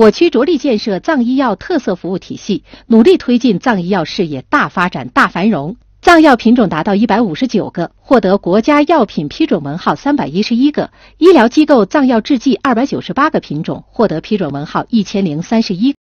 我区着力建设藏医药特色服务体系努力推进藏医药事业大发展大繁荣。藏药品种达到一百五十九个获得国家药品批准文号三百一十一个。医疗机构藏药制剂二百九十八个品种获得批准文号一千零三十一